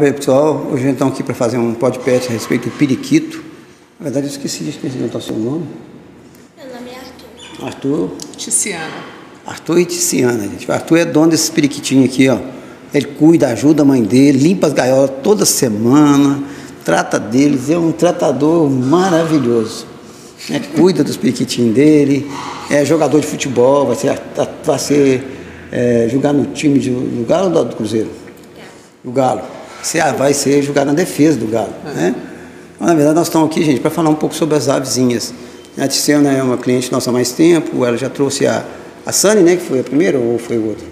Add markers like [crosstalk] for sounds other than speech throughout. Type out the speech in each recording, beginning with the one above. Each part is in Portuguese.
Oi, pessoal. Hoje a gente está aqui para fazer um podcast a respeito do periquito. Na verdade, eu esqueci de perguntar o seu nome. Meu nome é Arthur. Arthur. Tiziana. Arthur e Tiziana, gente. O Arthur é dono desses periquitinhos aqui, ó. Ele cuida, ajuda a mãe dele, limpa as gaiolas toda semana, trata deles, é um tratador maravilhoso. É, cuida dos periquitinhos dele, é jogador de futebol, vai ser, vai ser é, jogar no time de, do Galo ou do Cruzeiro? Do Galo. Você vai ser jogar na defesa do Galo. Né? Mas, na verdade, nós estamos aqui, gente, para falar um pouco sobre as avezinhas. A Tiziana é uma cliente nossa há mais tempo, ela já trouxe a, a Sunny, né, que foi a primeira ou foi o outro?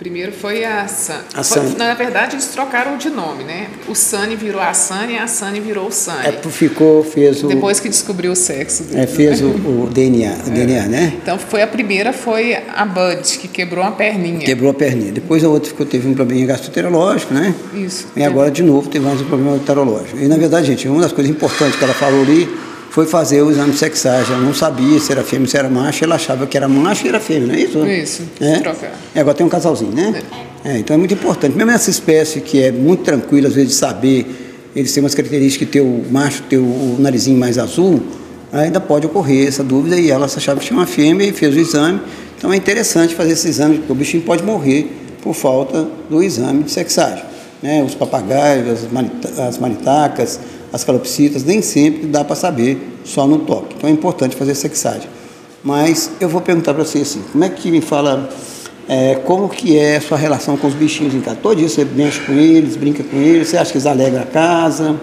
Primeiro foi a Sun. A Foi- Sunny. na verdade, eles trocaram de nome, né? O Sunny virou a Sunny e a Sunny virou o Sunny. É, ficou, fez o, Depois que descobriu o sexo. é, fez o, o DNA, [laughs] o DNA, né? Então, foi a primeira foi a Bud, que quebrou uma perninha. Quebrou a perninha. Depois a outra ficou, teve um problema gastroenterológico, né? Isso. E agora, de novo, teve mais um problema enterológico. E, na verdade, gente, uma das coisas importantes que ela falou ali foi fazer o exame de sexagem. Ela não sabia se era fêmea ou se era macho, ela achava que era macho e era fêmea, não é isso? Isso, É? trocar. E agora tem um casalzinho, né? É, então é muito importante. Mesmo essa espécie que é muito tranquila, às vezes, de saber, eles têm umas características que ter o macho ter o, narizinho mais azul, ainda pode ocorrer essa dúvida e ela achava que tinha uma fêmea e fez o exame. Então é interessante fazer esse exame, porque o bichinho pode morrer por falta do exame de sexagem. Né? Os papagaios, as, marita- as maritacas, as calopsitas, nem sempre dá para saber só no toque. Então é importante fazer sexagem. Mas eu vou perguntar para você assim, como é que me fala é, como que é a sua relação com os bichinhos em casa? Todo dia você mexe com eles, brinca com eles, você acha que eles alegram a casa?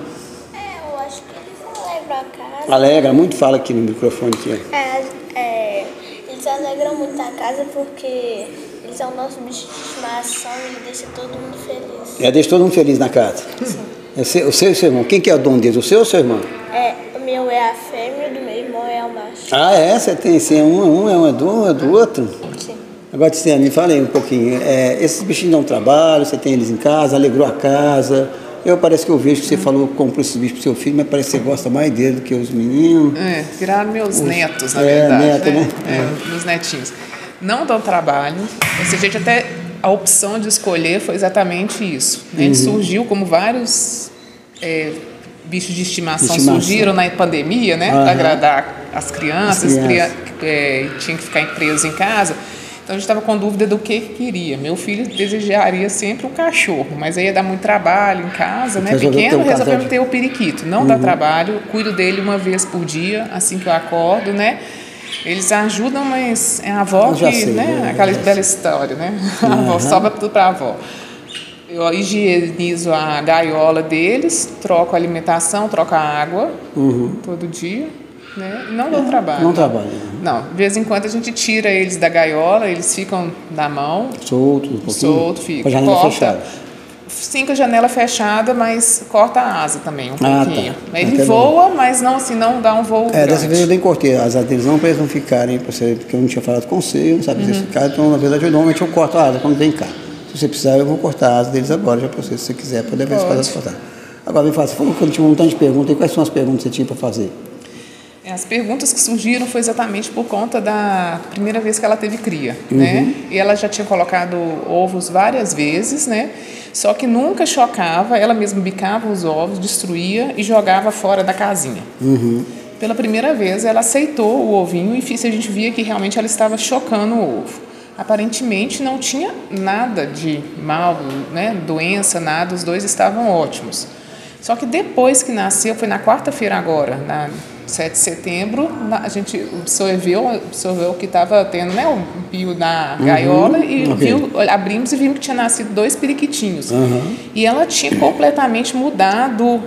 É, eu acho que eles alegram a casa. Alegra muito, fala aqui no microfone aqui. É, é, eles alegram muito a casa porque eles são nossos bichos de estimação e deixa todo mundo feliz. É, deixa todo mundo feliz na casa. É seu- o seu e seu irmão, quem que é o dono deles? O seu ou o seu irmão? É, o meu é a fêmea, o do meu irmão é o macho. Ah, é? Você tem assim, um, é um, é um é do um, é do outro? Sim. Agora, Tiziana, me fala aí um pouquinho. É, esses bichinhos dão trabalho, você tem eles em casa, alegrou a casa. Eu parece que eu vejo que você falou que comprou esses bichos pro seu filho, mas parece que você gosta mais dele do que os meninos. É, viraram meus netos, na é, verdade. neto, né? É, meus netinhos. Não dão trabalho. A gente até a opção de escolher foi exatamente isso. né? Uhum. Ele surgiu como vários é, bichos de estimação, estimação. surgiram na pandemia, né? Aham. Para agradar as crianças, As crianças. cria- é, tinha que ficar presos em casa. Então a gente estava com dúvida do que que queria. Meu filho desejaria sempre um cachorro, mas aí ia dar muito trabalho em casa, né? Resolveu ter Pequeno, um resolvemos de- ter o periquito. Não dá trabalho, cuido dele uma vez por dia, assim que eu acordo, né? Eles ajudam, mas é a avó que, sei, né? Aquela bela história, né? [laughs] A avó sobra tudo para a avó. Eu higienizo a gaiola deles, troco a alimentação, troco a água todo dia, né? Não dou trabalho. Não trabalha. Não, de vez em quando a gente tira eles da gaiola, eles ficam na mão, Solto, um pouquinho. solto, fica. Com a janela corta, fechada. Sim, com a janela fechada, mas corta a asa também um Ah, pouquinho. tá. Ele Até voa, mas não assim, não dá um voo É, dessa grande. vez eu nem cortei as asas deles não para eles não ficarem, porque eu não tinha falado com você, não sabia se Uhum. eles ficaram, então na verdade eu normalmente eu corto a asa quando vem cá. Se você precisar, eu vou cortar a asa deles agora, já para você, se você quiser, poder ver se Pode. faz cortar. Agora me fala, você falou que eu tinha um montão de perguntas, e quais são as perguntas que você tinha para fazer? É, As perguntas que surgiram foi exatamente por conta da primeira vez que ela teve cria, Uhum. né? E ela já tinha colocado ovos várias vezes, né? Só que nunca chocava, ela mesma bicava os ovos, destruía e jogava fora da casinha. Uhum. Pela primeira vez, ela aceitou o ovinho e a gente via que realmente ela estava chocando o ovo. Aparentemente não tinha nada de mal, né? doença, nada, os dois estavam ótimos. Só que depois que nasceu, foi na quarta-feira agora, na 7 de setembro, a gente observeu, observeu que estava tendo né, um pio na gaiola e Uhum. ok. viu, abrimos e vimos que tinha nascido dois periquitinhos. Uhum. E ela tinha completamente mudado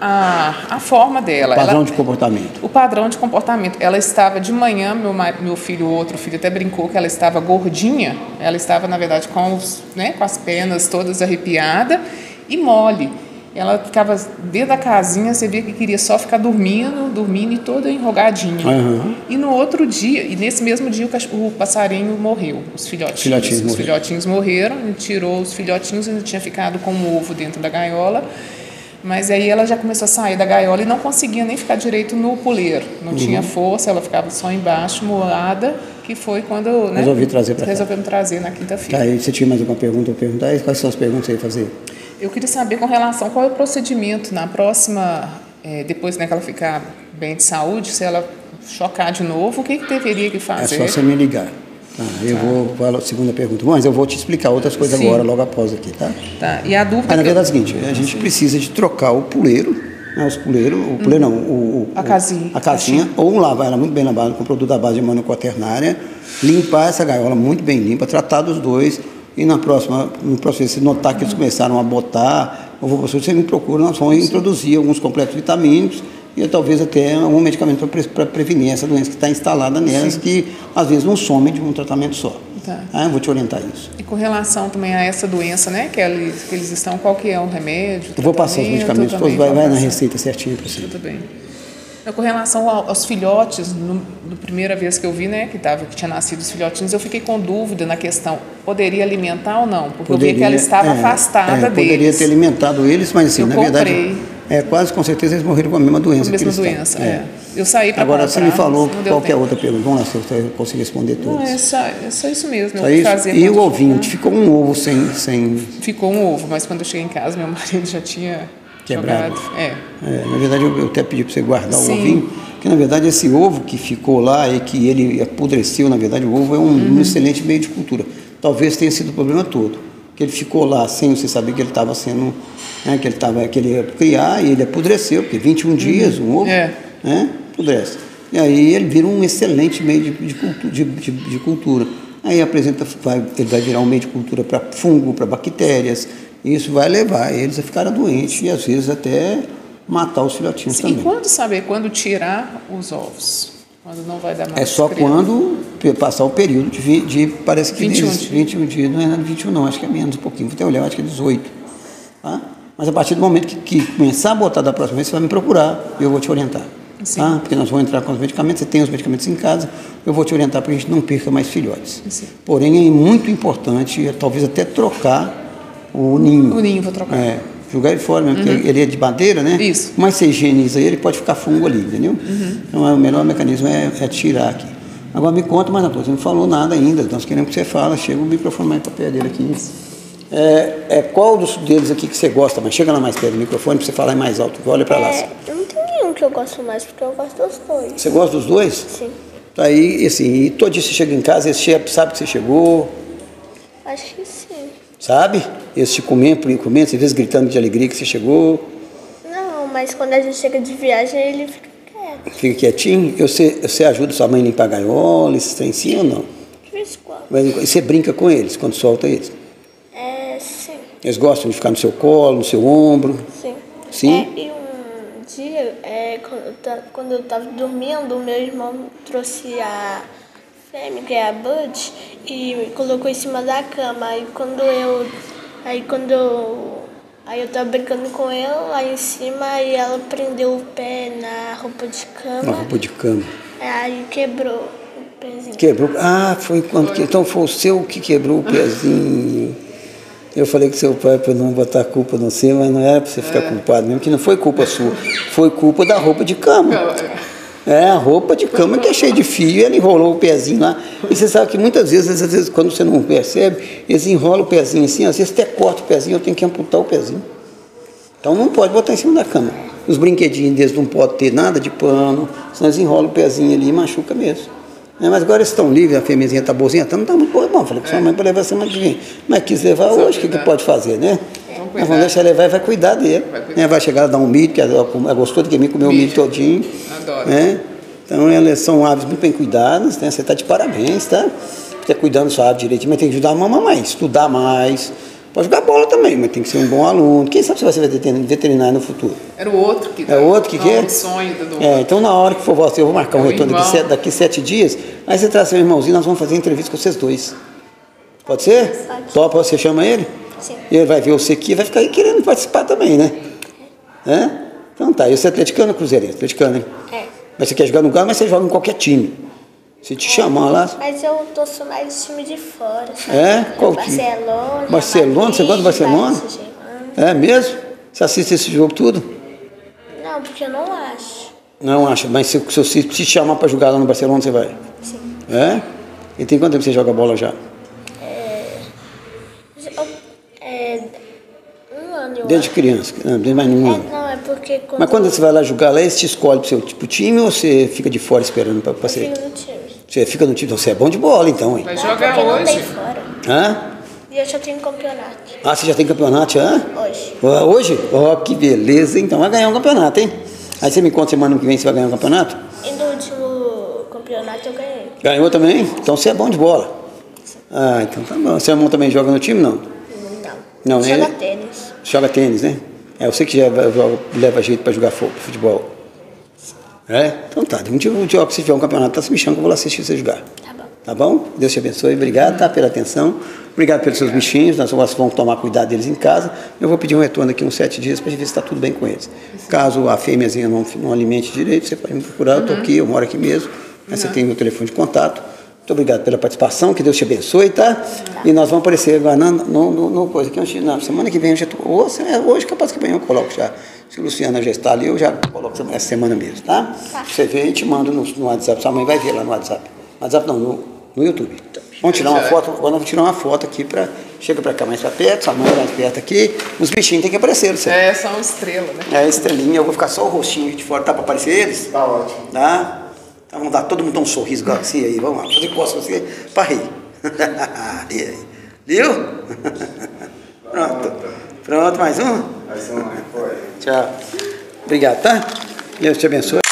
a, a forma dela. Padrão Ela- de comportamento. o padrão de comportamento. Ela estava de manhã, meu, meu filho, o outro filho até brincou que ela estava gordinha. Ela estava, na verdade, com, os, né, com as penas todas arrepiadas e mole. Ela ficava dentro da casinha, você via que queria só ficar dormindo, dormindo e toda enrugadinha. Aham. E no outro dia, e nesse mesmo dia, o, o passarinho morreu, os filhotinhos. Filhotinhos os morreram. filhotinhos morreram, tirou os filhotinhos, ainda tinha ficado com o ovo dentro da gaiola. Mas aí ela já começou a sair da gaiola e não conseguia nem ficar direito no puleiro. Não tinha força, ela ficava só embaixo, moada, que foi quando né, Resolvi trazer cá. resolvemos trazer na Tá, quinta-feira. aí você tinha mais alguma pergunta para perguntar? E Quais são as perguntas que você ia fazer? Eu queria saber com relação qual é o procedimento na próxima, é, depois né, que ela ficar bem de saúde, se ela chocar de novo, o que, que deveria que fazer? É só você me ligar. Tá, eu tá. vou para a segunda pergunta. Mas eu vou te explicar outras coisas Sim. agora, logo após aqui, tá? Tá. E a dúvida. Ah, na verdade é o seguinte: a gente Sim. precisa de trocar o puleiro, né, os puleiros, o puleiro não, o, a casinha. A casinha, ou lavar ela muito bem lavada com produto da base de quaternária, limpar essa gaiola muito bem limpa, tratar dos dois e na próxima, no processo, se notar que eles começaram a botar, eu vou você me procura, nós vamos introduzir alguns completos vitamínicos e talvez até algum medicamento para prevenir essa doença que está instalada nelas, Sim. que às vezes não some de um tratamento só. Tá. Ah, eu vou te orientar isso. E com relação também a essa doença, né, que eles, que eles estão, qual que é o remédio? Eu vou passar os medicamentos, depois vai, vai na receita certinho para você. Tudo bem. Então, com relação aos filhotes, no, no, primeira vez que eu vi, né, que, tava, que tinha nascido os filhotinhos, eu fiquei com dúvida na questão, poderia alimentar ou não? Porque poderia, eu vi que ela estava é, afastada é, deles. Poderia ter alimentado eles, mas assim, eu na comprei. verdade, é, quase com certeza eles morreram com a mesma doença. Com a mesma doença, é. é. Eu saí para Agora você me falou qualquer outra pergunta. Vamos lá, se você conseguir responder todas. Não, é só, é só isso mesmo. Só isso. E o ovinho? Ficou um ovo sem, sem... Ficou um ovo, mas quando eu cheguei em casa, meu [laughs] marido já tinha quebrado. Jogado. É. é. Na verdade, eu, eu até pedi para você guardar Sim. o ovinho, porque na verdade esse ovo que ficou lá e que ele apodreceu, na verdade o ovo é um, uhum. um excelente meio de cultura. Talvez tenha sido o problema todo que ele ficou lá sem você saber que ele estava sendo, né, que ele estava, que ele ia criar e ele apodreceu, porque 21 uhum. dias um ovo, é. né, apodrece. E aí ele vira um excelente meio de, de, cultura, de, de, de cultura. Aí apresenta, vai, ele vai virar um meio de cultura para fungo, para bactérias, e isso vai levar eles a ficarem doentes e às vezes até matar os filhotinhos Sim, também. E quando saber quando tirar os ovos? Quando não vai dar mais É só criança. quando passar o período de, de parece que 21 dias. 21 dias, não é 21 não, acho que é menos um pouquinho, vou até olhar, acho que é 18. Tá? Mas a partir do momento que, que, começar a botar da próxima vez, você vai me procurar e eu vou te orientar. Sim. Tá? Porque nós vamos entrar com os medicamentos, você tem os medicamentos em casa, eu vou te orientar para a gente não perca mais filhotes. Sim. Porém, é muito importante, talvez até trocar o ninho. O ninho, vou trocar. É, jogar ele fora mesmo, uhum. porque ele é de madeira, né? Isso. Mas você higieniza ele, pode ficar fungo ali, entendeu? Uhum. Então, é, o melhor mecanismo é, é, tirar aqui. Agora me conta, mas não, você não falou nada ainda, nós queremos que você fala, chega o microfone mais para perto dele aqui. É, é, qual dos deles aqui que você gosta, mas chega lá mais perto do microfone para você falar mais alto, olha para lá. É, não tem nenhum que eu gosto mais, porque eu gosto dos dois. Você gosta dos dois? Sim. Tá aí, assim, e todo dia você chega em casa, esse sabe que você chegou? Acho que sim. Sabe? Esse te comendo, comendo, às vezes gritando de alegria que você chegou. Não, mas quando a gente chega de viagem, ele fica quieto. Fica quietinho? Você, você ajuda sua mãe a limpar a gaiola, esses trem sim ou não? De vez em quando. Mas você brinca com eles quando solta eles? É, sim. Eles gostam de ficar no seu colo, no seu ombro? Sim. Sim? É, e um dia, é, quando eu estava dormindo, o meu irmão trouxe a fêmea, que é a Bud, e colocou em cima da cama. Aí quando eu. Aí quando eu. Aí eu tava brincando com ela lá em cima e ela prendeu o pé na roupa de cama. Na roupa de cama. Aí quebrou o pezinho. Quebrou? Ah, foi quando que. Então foi o seu que quebrou o pezinho. Eu falei que seu pai para não botar culpa no seu, mas não era para você ficar é. culpado mesmo, que não foi culpa sua, foi culpa da roupa de cama. É, a roupa de cama que é cheia de fio, ele enrolou o pezinho lá. E você sabe que muitas vezes, às vezes, quando você não percebe, eles enrolam o pezinho assim, às vezes até corta o pezinho, eu tenho que amputar o pezinho. Então não pode botar em cima da cama. Os brinquedinhos deles não pode ter nada de pano, senão eles enrolam o pezinho ali e machuca mesmo. É, mas agora eles estão livres, a fêmeazinha está boazinha, tá, não está muito boa, bom. Falei com sua mãe para levar semana que vem. Mas quis levar hoje, o que, que pode fazer, né? Nós vamos deixar levar e vai cuidar dele. Vai, cuidar. É, vai chegar a dar um milho, que é, é gostoso de mim comer o milho todinho. Adoro. Né? Então elas são aves muito bem cuidadas, né? Você está de parabéns, tá? Está cuidando da sua ave direitinho, mas tem que ajudar a mamãe mais, estudar mais. Pode jogar bola também, mas tem que ser um bom aluno. Quem sabe se você vai ser veterinário no futuro? Era o outro que É o outro que quer? É sonho do É, então na hora que for você, eu vou marcar um é retorno daqui sete, daqui sete dias, aí você traz seu irmãozinho, nós vamos fazer entrevista com vocês dois. Pode ser? Pode. Topa, você chama ele? Sim. E ele vai ver você aqui e vai ficar aí querendo participar também, né? É? Então tá, e você é atleticano ou cruzeirense? Atleticano, hein? É. Mas você quer jogar no Galo, mas você joga em qualquer time. Se te é, chamar lá. Mas eu torço mais do time de fora. Sabe? É? Qual Barcelona. Barcelona? Madrid, você gosta do Barcelona? É mesmo? Você assiste esse jogo tudo? Não, porque eu não acho. Não acha, mas se, se, se te chamar para jogar lá no Barcelona, você vai? Sim. É? E tem quanto tempo você joga bola já? É. É. Um ano Desde criança, não, desde mais um É, ano. não, é porque quando Mas quando você vai lá jogar lá, eles te escolhem pro seu tipo, time ou você fica de fora esperando para eu você? fico no time. Você fica no time, então você é bom de bola então, hein? Vai Não, jogar porque não tem hoje. fora. Hã? E eu já tenho campeonato Ah, você já tem campeonato já? hoje. Ó, Hoje? Ó, que beleza, então vai ganhar um campeonato, hein? Aí você me conta semana que vem se vai ganhar um campeonato? E no último campeonato eu ganhei. Ganhou também? Então você é bom de bola. Ah, então tá bom. Seu irmão também joga no time, não? Não. Não, Joga ele- tênis. Joga tênis, né? É você que já leva jeito pra jogar futebol. É? Então tá, um dia, um dia que você tiver um campeonato, tá se me chama que eu vou lá assistir você jogar. Tá bom. Tá bom? Deus te abençoe. Obrigado tá, pela atenção. Obrigado pelos seus bichinhos. Nós vamos tomar cuidado deles em casa. Eu vou pedir um retorno daqui uns sete dias para ver se está tudo bem com eles. Caso a fêmeazinha não, não alimente direito, você pode me procurar. Eu estou aqui, eu moro aqui mesmo. Aí Você tem meu telefone de contato. Muito obrigado pela participação. Que Deus te abençoe, tá? E nós vamos aparecer agora no, no, no, no coisa aqui. hoje- Na semana que vem eu já tô, se- é, Hoje, capaz que amanhã eu coloco já. Se a Luciana já está ali, eu já coloco semana- essa semana mesmo, tá? Você vê e te mando no, no WhatsApp. Sua mãe vai ver lá no WhatsApp. WhatsApp não, no, no YouTube. Vamos tirar uma foto, agora vamos tirar uma foto aqui para chega para cá mais para perto, sua mãe mais perto aqui. Os bichinhos tem que aparecer, você. É, são estrela, né? É a estrelinha, eu vou ficar só o rostinho de fora, tá para aparecer eles? Tá ótimo. Tá? Então vamos dar todo mundo um sorriso igual assim aí, vamos lá, fazer costas você para rir. [laughs] e aí? Viu? [laughs] Pronto. Pronto, mais um? Mais um, foi. Tchau. Obrigado, tá? Deus te abençoe.